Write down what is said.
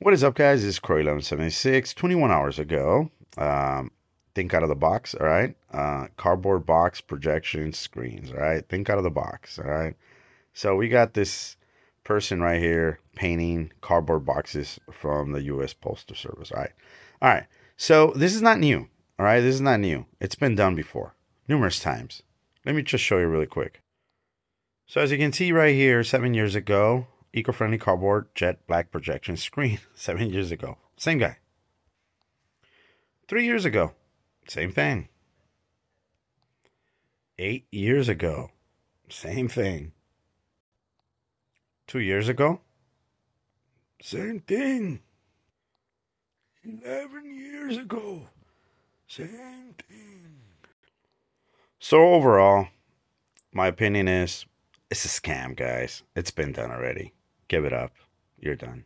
What is up, guys? This is Crow1176. 21 hours ago, um, think out of the box, all right? Uh, cardboard box projection screens, all right? Think out of the box, all right? So we got this person right here painting cardboard boxes from the U.S. Postal Service, all right? All right. So this is not new, all right? This is not new. It's been done before, numerous times. Let me just show you really quick. So as you can see right here, seven years ago, eco-friendly cardboard jet black projection screen seven years ago. Same guy. Three years ago. Same thing. Eight years ago. Same thing. Two years ago. Same thing. 11 years ago. Same thing. So overall my opinion is it's a scam guys. It's been done already give it up. You're done.